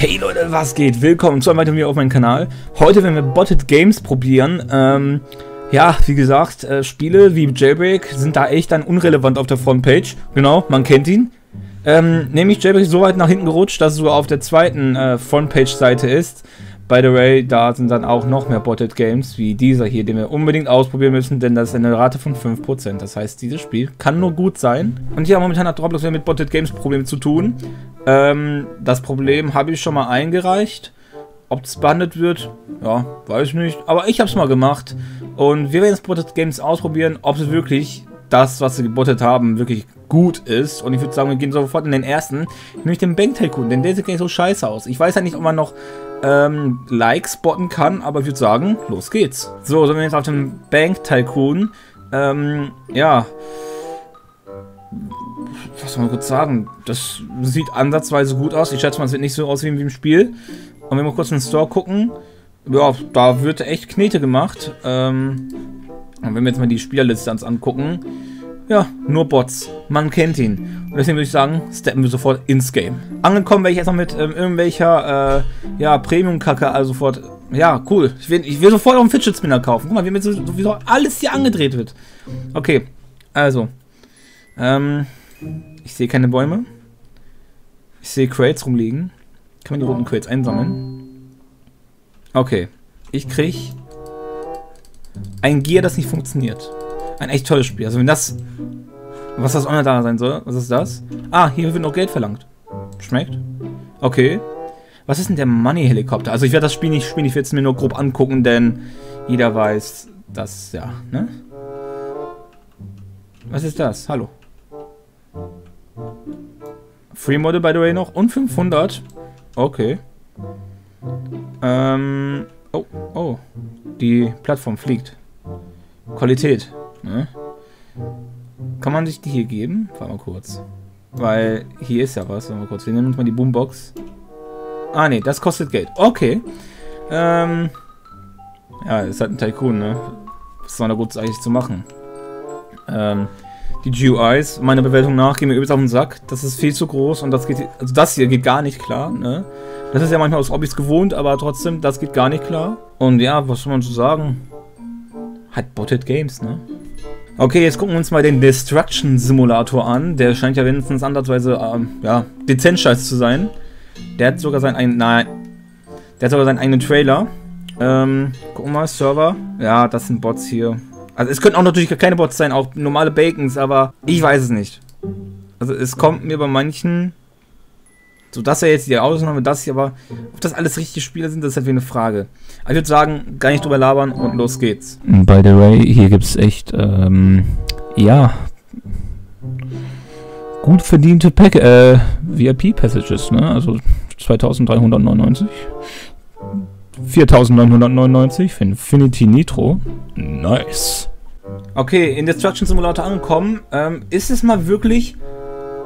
Hey Leute, was geht? Willkommen zu einem weiteren Video auf meinem Kanal. Heute werden wir Botted Games probieren. Ähm, ja, wie gesagt, äh, Spiele wie Jailbreak sind da echt dann unrelevant auf der Frontpage. Genau, man kennt ihn. Ähm, nämlich Jailbreak so weit nach hinten gerutscht, dass es sogar auf der zweiten äh, Frontpage-Seite ist. By the way, da sind dann auch noch mehr Botted Games wie dieser hier, den wir unbedingt ausprobieren müssen, denn das ist eine Rate von 5%. Das heißt, dieses Spiel kann nur gut sein. Und hier momentan hat Roblox mit Botted Games Probleme zu tun. Ähm, das Problem habe ich schon mal eingereicht. Ob es behandelt wird, ja, weiß ich nicht. Aber ich habe es mal gemacht. Und wir werden jetzt Botted Games ausprobieren, ob es wirklich das, was sie gebottet haben, wirklich gut ist. Und ich würde sagen, wir gehen sofort in den ersten, nämlich den Bank Tycoon, denn der sieht gar nicht so scheiße aus. Ich weiß ja nicht, ob man noch ähm, Likes botten kann, aber ich würde sagen, los geht's. So, sind wir jetzt auf dem Bank Tycoon. Ähm, ja. Was soll man kurz sagen? Das sieht ansatzweise gut aus. Ich schätze mal, es wird nicht so aussehen wie im Spiel. Und wenn wir kurz in den Store gucken, ja, da wird echt Knete gemacht. Ähm, und wenn wir jetzt mal die Spielerliste uns angucken, ja, nur Bots. Man kennt ihn. Und deswegen würde ich sagen, steppen wir sofort ins Game. Angekommen wäre ich noch mit ähm, irgendwelcher, äh, ja, Premium-Kacke, also sofort, ja, cool. Ich will, ich will sofort auch einen Fidget Spinner kaufen. Guck mal, wie mir so, sowieso alles hier angedreht wird. Okay, also. Ähm, ich sehe keine Bäume. Ich sehe Crates rumliegen. Kann man die roten Crates einsammeln? Okay. Ich krieg ein Gear, das nicht funktioniert. Ein echt tolles Spiel. Also wenn das... Was das online da sein soll? Was ist das? Ah, hier wird noch Geld verlangt. Schmeckt? Okay. Was ist denn der Money-Helikopter? Also ich werde das Spiel nicht spielen, ich werde es mir nur grob angucken, denn jeder weiß, dass... Ja, ne? Was ist das? Hallo. Free Model, by the way, noch. Und 500. Okay. Ähm... Oh, oh. Die Plattform fliegt. Qualität. Ne? Kann man sich die hier geben? Warte mal kurz. Weil hier ist ja was. Warte mal kurz. Wir nehmen uns mal die Boombox. Ah, ne, das kostet Geld. Okay. Ähm. Ja, ist halt ein Tycoon, ne? Was war da gut eigentlich zu machen? Ähm. Die GUIs, meiner Bewertung nach, gehen mir übelst auf den Sack. Das ist viel zu groß und das geht. Also das hier geht gar nicht klar, ne? Das ist ja manchmal aus Hobbys gewohnt, aber trotzdem, das geht gar nicht klar. Und ja, was soll man so sagen? Hat Botted Games, ne? Okay, jetzt gucken wir uns mal den Destruction Simulator an. Der scheint ja wenigstens ansatzweise, ähm, ja, dezent scheiße zu sein. Der hat sogar seinen eigenen, nein, der hat sogar seinen eigenen Trailer. Ähm, gucken wir mal, Server. Ja, das sind Bots hier. Also es könnten auch natürlich keine Bots sein, auch normale Bacons, aber ich weiß es nicht. Also es kommt mir bei manchen so, das ja jetzt die Ausnahme, das hier, aber ob das alles richtige Spiele sind, das ist halt wie eine Frage. Aber ich würde sagen, gar nicht drüber labern und los geht's. By the way, hier gibt's echt, ähm, ja, gut verdiente Pack äh, VIP-Passages, ne? Also 2399. 4999 für Infinity Nitro. Nice. Okay, in Destruction Simulator angekommen. Ähm, ist es mal wirklich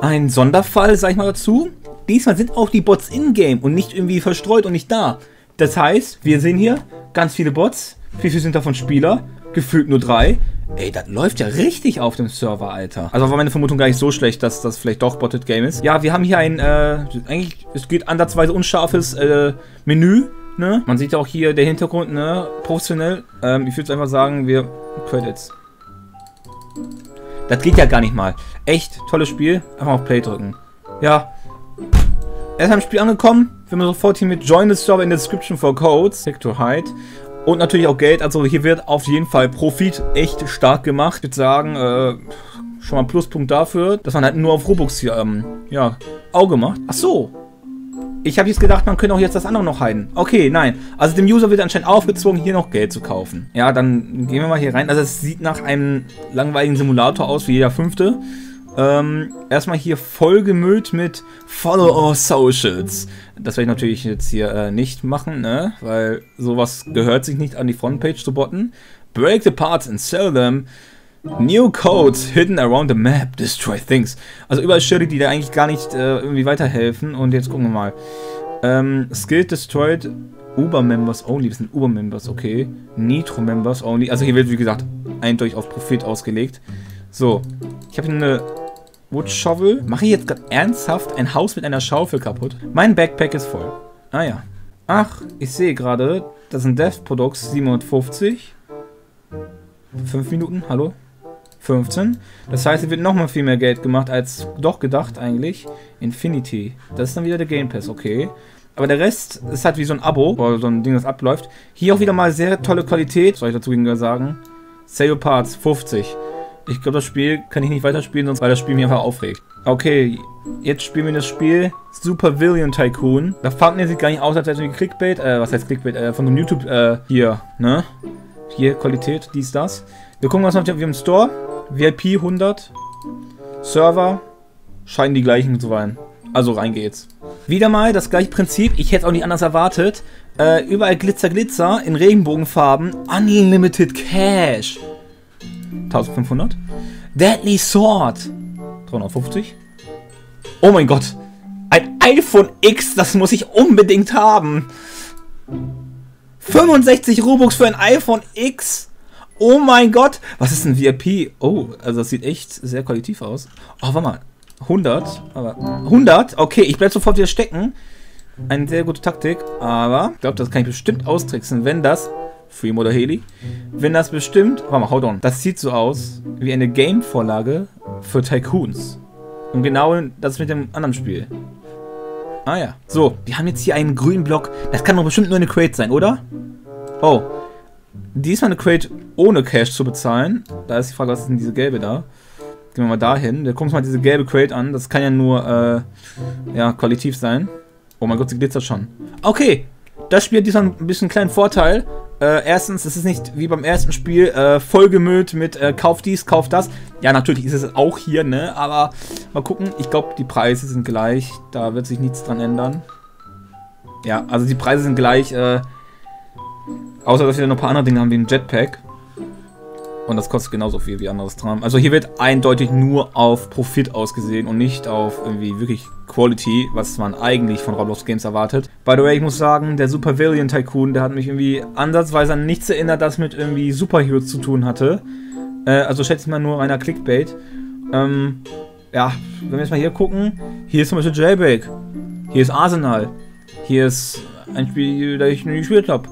ein Sonderfall, sag ich mal dazu? Diesmal sind auch die Bots in-game und nicht irgendwie verstreut und nicht da. Das heißt, wir sehen hier ganz viele Bots. Wie viele sind davon Spieler? Gefühlt nur drei. Ey, das läuft ja richtig auf dem Server, Alter. Also war meine Vermutung gar nicht so schlecht, dass das vielleicht doch Botted Game ist. Ja, wir haben hier ein, äh, eigentlich, es geht ansatzweise unscharfes äh, Menü, ne? Man sieht auch hier der Hintergrund, ne? Professionell. Ähm, ich würde einfach sagen, wir... Credits. Das geht ja gar nicht mal. Echt, tolles Spiel. Einfach auf Play drücken. Ja, er ist am Spiel angekommen. Wir haben sofort hier mit Join the Server in the Description for Codes. Click to Hide. Und natürlich auch Geld. Also hier wird auf jeden Fall Profit echt stark gemacht. Ich würde sagen, äh, schon mal ein Pluspunkt dafür, dass man halt nur auf Robux hier, ähm, ja, Auge macht. Ach so. Ich habe jetzt gedacht, man könnte auch jetzt das andere noch heiden. Okay, nein. Also dem User wird anscheinend aufgezwungen, hier noch Geld zu kaufen. Ja, dann gehen wir mal hier rein. Also es sieht nach einem langweiligen Simulator aus, wie jeder fünfte. Ähm, erstmal hier vollgemüllt mit Follow our Socials. Das werde ich natürlich jetzt hier äh, nicht machen, ne? Weil sowas gehört sich nicht an die Frontpage zu botten. Break the parts and sell them. New codes hidden around the map. Destroy things. Also überall Schilder, die da eigentlich gar nicht äh, irgendwie weiterhelfen. Und jetzt gucken wir mal. Ähm, Skill destroyed. Uber-Members only. Das sind Uber-Members, okay. Nitro-Members only. Also hier wird, wie gesagt, eindeutig auf Profit ausgelegt. So. Ich habe eine Wood Shovel. Mache ich jetzt gerade ernsthaft ein Haus mit einer Schaufel kaputt? Mein Backpack ist voll. Ah ja. Ach, ich sehe gerade, das sind Death Products 750. 5 Minuten, hallo? 15. Das heißt, es wird nochmal viel mehr Geld gemacht als doch gedacht eigentlich. Infinity. Das ist dann wieder der Game Pass, okay. Aber der Rest ist halt wie so ein Abo, oder so ein Ding, das abläuft. Hier auch wieder mal sehr tolle Qualität, soll ich dazu gegenüber sagen. Sale Parts 50. Ich glaube, das Spiel kann ich nicht weiterspielen, sonst weil das Spiel mich einfach aufregt. Okay, jetzt spielen wir das Spiel Super Villain Tycoon. Das Thumbnail sieht gar nicht aus, als wäre es Clickbait, äh, was heißt Clickbait, äh, von so einem YouTube, äh, hier, ne? Hier, Qualität, dies, das. Wir gucken, was noch wir im Store. VIP 100. Server. Scheinen die gleichen zu sein. Also rein geht's. Wieder mal das gleiche Prinzip. Ich hätte es auch nicht anders erwartet. Äh, überall Glitzer, Glitzer in Regenbogenfarben. Unlimited Cash. 1500. Deadly Sword. 350. Oh mein Gott. Ein iPhone X, das muss ich unbedingt haben. 65 Robux für ein iPhone X. Oh mein Gott. Was ist ein VIP? Oh, also das sieht echt sehr qualitativ aus. Oh, warte mal. 100. Aber 100? Okay, ich bleib sofort wieder stecken. Eine sehr gute Taktik. Aber ich glaube, das kann ich bestimmt austricksen, wenn das... Free Motor Heli. Wenn das bestimmt... Warte mal, hold on. Das sieht so aus wie eine Game-Vorlage für Tycoons. Und genau das mit dem anderen Spiel. Ah ja. So, wir haben jetzt hier einen grünen Block. Das kann doch bestimmt nur eine Crate sein, oder? Oh. Diesmal eine Crate ohne Cash zu bezahlen. Da ist die Frage, was ist denn diese gelbe da? Gehen wir mal dahin. Da wir mal diese gelbe Crate an. Das kann ja nur, äh, ja, qualitativ sein. Oh mein Gott, sie glitzert schon. Okay, das Spiel hat diesmal ein bisschen einen kleinen Vorteil. Äh, erstens, es ist nicht wie beim ersten Spiel äh, vollgemüllt mit äh, Kauf dies, Kauf das. Ja, natürlich ist es auch hier, ne? Aber mal gucken. Ich glaube, die Preise sind gleich. Da wird sich nichts dran ändern. Ja, also die Preise sind gleich. Äh, außer, dass wir noch ein paar andere Dinge haben, wie ein Jetpack. Und das kostet genauso viel wie anderes Tram. Also hier wird eindeutig nur auf Profit ausgesehen und nicht auf irgendwie wirklich Quality, was man eigentlich von Roblox Games erwartet. By the way, ich muss sagen, der Super Villain Tycoon, der hat mich irgendwie ansatzweise an nichts erinnert, das mit irgendwie Superheroes zu tun hatte. Äh, also schätze ich mal nur reiner Clickbait. Ähm, ja, wenn wir jetzt mal hier gucken, hier ist zum Beispiel Jailbreak. Hier ist Arsenal. Hier ist ein Spiel, das ich nie gespielt habe.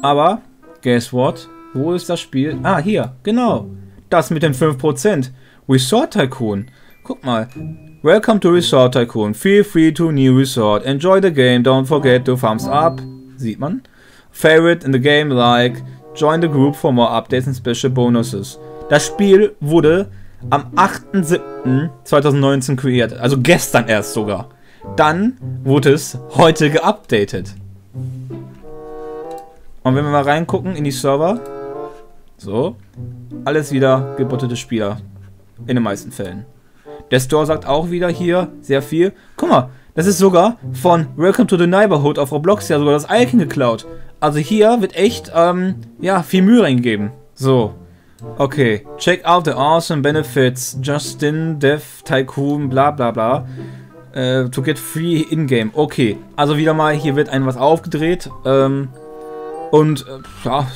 Aber, guess what? Wo ist das Spiel? Ah, hier, genau. Das mit den 5%. Resort Tycoon. Guck mal. Welcome to Resort Tycoon. Feel free to new resort. Enjoy the game. Don't forget to thumbs up. Sieht man. Favorite in the game like. Join the group for more updates and special bonuses. Das Spiel wurde am 8.7.2019 kreiert. Also gestern erst sogar. Dann wurde es heute geupdatet. Und wenn wir mal reingucken in die Server, so. Alles wieder gebottete Spieler. In den meisten Fällen. Der Store sagt auch wieder hier sehr viel. Guck mal, das ist sogar von Welcome to the Neighborhood auf Roblox ja sogar das Icon geklaut. Also hier wird echt, ähm, ja, viel Mühe reingegeben. So. Okay. Check out the awesome benefits. Justin, Dev, Tycoon, bla bla bla. Uh, to get free in-game. Okay. Also wieder mal, hier wird ein was aufgedreht. Ähm, und, äh, ja,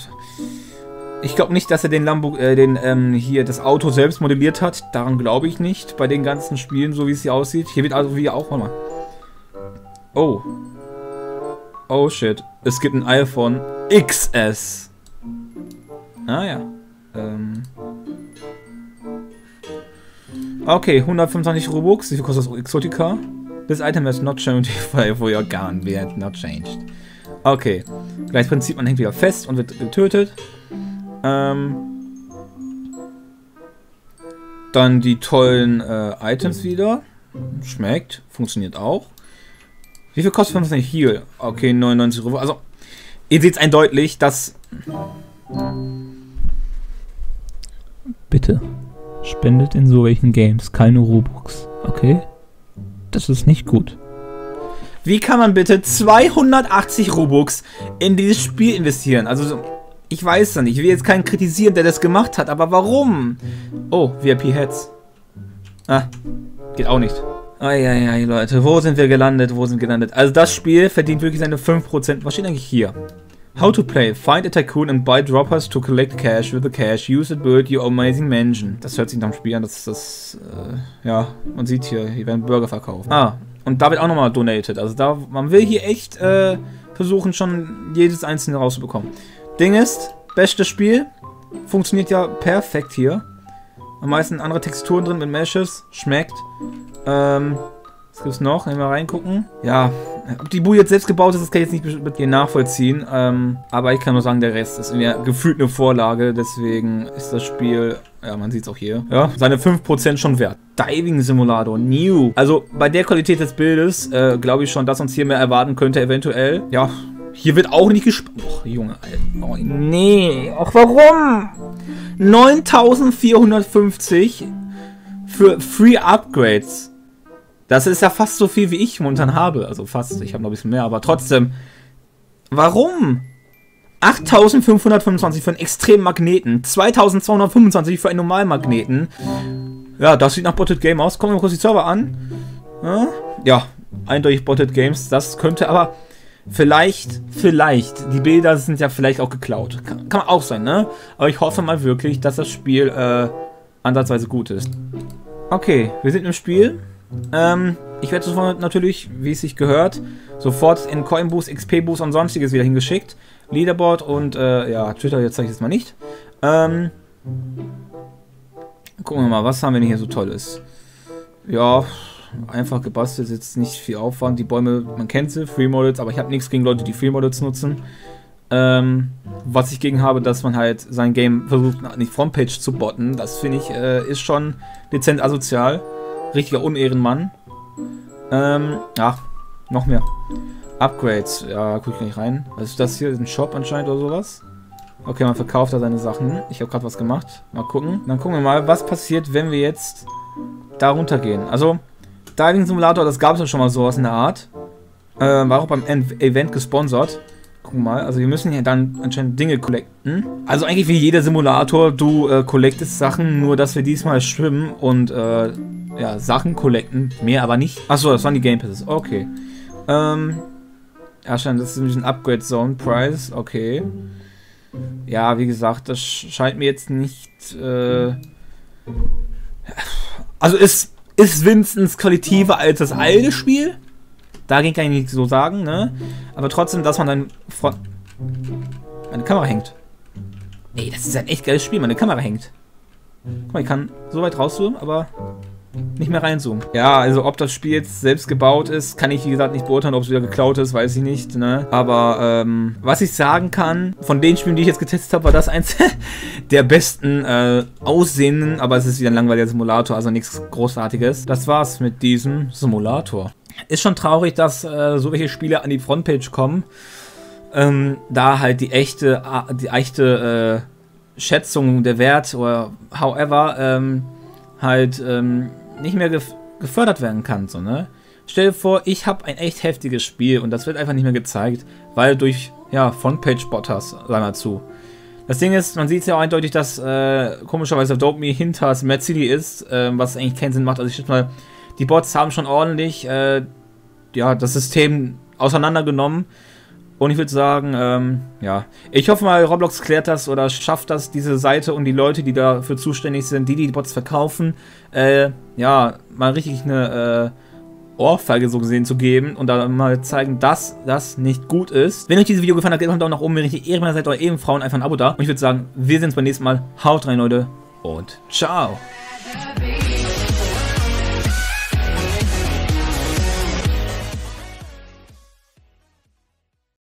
ich glaube nicht, dass er den Lambo, äh, den, ähm, hier das Auto selbst modelliert hat. Daran glaube ich nicht. Bei den ganzen Spielen, so wie es hier aussieht. Hier wird also wie auch, warte mal. Oh. Oh shit. Es gibt ein iPhone XS. Ah ja. Ähm. Okay, 125 Robux. Wie viel kostet das Exotica? This item has not changed for your gun. We have not changed. Okay. Gleiches Prinzip, man hängt wieder fest und wird getötet. Ähm, dann die tollen äh, Items wieder. Schmeckt. Funktioniert auch. Wie viel kostet 15 Heal? Okay, 99 Euro. Also, ihr seht es eindeutig, dass... Bitte. Spendet in so welchen Games keine Robux. Okay? Das ist nicht gut. Wie kann man bitte 280 Robux in dieses Spiel investieren? Also ich weiß es nicht. Ich will jetzt keinen kritisieren, der das gemacht hat, aber warum? Oh, VIP-Heads. Ah, geht auch nicht. Eieiei, Leute, wo sind wir gelandet? Wo sind wir gelandet? Also das Spiel verdient wirklich seine 5%. Was steht eigentlich hier? How to play. Find a tycoon and buy droppers to collect cash. With the cash, use it, build your amazing mansion. Das hört sich nach dem Spiel an. Das ist das, äh, ja, man sieht hier, hier werden Burger verkauft. Ah, und da wird auch nochmal donated. Also da, man will hier echt äh, versuchen, schon jedes einzelne rauszubekommen. Ding ist, bestes Spiel. Funktioniert ja perfekt hier. Am meisten andere Texturen drin mit Meshes. Schmeckt. Ähm, was gibt's noch? Wenn wir reingucken. Ja, ob die Bu jetzt selbst gebaut ist, das kann ich jetzt nicht mit dir nachvollziehen. Ähm, aber ich kann nur sagen, der Rest ist mir gefühlt eine Vorlage. Deswegen ist das Spiel, ja, man sieht es auch hier, ja, seine 5% schon wert. Diving Simulator, new. Also bei der Qualität des Bildes äh, glaube ich schon, dass uns hier mehr erwarten könnte, eventuell. Ja, hier wird auch nicht. Och, Junge, Alter. Oh, nee. Ach, warum? 9450 für Free Upgrades. Das ist ja fast so viel, wie ich momentan habe. Also fast, ich habe noch ein bisschen mehr, aber trotzdem. Warum? 8525 für einen extremen Magneten, 2225 für einen normalen Magneten. Ja, das sieht nach Botted Game aus. Gucken wir mal kurz die Server an. Ja eindeutig Botted Games. Das könnte aber vielleicht, vielleicht, die Bilder sind ja vielleicht auch geklaut. Kann, kann auch sein, ne? Aber ich hoffe mal wirklich, dass das Spiel äh, ansatzweise gut ist. Okay, wir sind im Spiel. Ähm, ich werde sofort natürlich, wie es sich gehört, sofort in Coinboost, XP-Boost und sonstiges wieder hingeschickt. Leaderboard und, äh, ja, Twitter jetzt zeige ich es mal nicht. Ähm, gucken wir mal, was haben wir denn hier so Tolles? Ja, einfach gebastelt, jetzt nicht viel Aufwand. Die Bäume, man kennt sie, Free Models, aber ich habe nichts gegen Leute, die Free Models nutzen. Ähm, was ich gegen habe, dass man halt sein Game versucht, nicht Frontpage zu botten. Das finde ich, äh, ist schon dezent asozial. Richtiger Unehrenmann. Ähm, ach, noch mehr. Upgrades. Ja, guck ich nicht rein. Was ist das hier? Ein Shop anscheinend oder sowas? Okay, man verkauft da seine Sachen. Ich habe gerade was gemacht. Mal gucken. Dann gucken wir mal, was passiert, wenn wir jetzt da runtergehen. Also, Diving Simulator, das gab es ja schon mal sowas in der Art. Äh, war auch beim Event gesponsert. Gucken mal, also wir müssen hier dann anscheinend Dinge collecten. Also eigentlich wie jeder Simulator, du äh, collectest Sachen, nur dass wir diesmal schwimmen und äh, ja, Sachen collecten, mehr aber nicht. Achso, das waren die Game Passes, okay. Ähm, ja, scheint, das ist nämlich ein Upgrade Zone Price, okay. Ja, wie gesagt, das scheint mir jetzt nicht, äh, also ist, ist Vincents qualitativer als das alte Spiel? Dagegen kann ich nicht so sagen, ne? Aber trotzdem, dass man dann vor... Meine Kamera hängt. Ey, das ist ein echt geiles Spiel, meine Kamera hängt. Guck mal, ich kann so weit rauszoomen, aber nicht mehr reinzoomen. Ja, also ob das Spiel jetzt selbst gebaut ist, kann ich wie gesagt nicht beurteilen, ob es wieder geklaut ist, weiß ich nicht. Ne? Aber ähm, was ich sagen kann, von den Spielen, die ich jetzt getestet habe, war das eins der besten äh, aussehenden, aber es ist wieder ein langweiliger Simulator, also nichts Großartiges. Das war's mit diesem Simulator. Ist schon traurig, dass äh, so welche Spiele an die Frontpage kommen. Ähm, da halt die echte, die echte äh, Schätzung der Wert oder however ähm, halt ähm, nicht mehr gef gefördert werden kann. So, ne? Stell dir vor, ich habe ein echt heftiges Spiel und das wird einfach nicht mehr gezeigt, weil durch ja, Frontpage-Botters, sagen wir zu. Das Ding ist, man sieht ja auch eindeutig, dass äh, komischerweise Dope Me hinter Mad City ist, äh, was eigentlich keinen Sinn macht. Also ich schätze mal, die Bots haben schon ordentlich äh, ja, das System auseinandergenommen. Und ich würde sagen, ähm, ja, ich hoffe mal, Roblox klärt das oder schafft das, diese Seite und die Leute, die dafür zuständig sind, die die Bots verkaufen, äh, ja, mal richtig eine äh, Ohrfeige so gesehen zu geben und da mal zeigen, dass das nicht gut ist. Wenn euch dieses Video gefallen hat, gebt einen Daumen nach oben, wenn ihr nicht Ehre meiner Seite oder Ehrenfrauen einfach ein Abo da. Und ich würde sagen, wir sehen uns beim nächsten Mal. Haut rein, Leute, und ciao.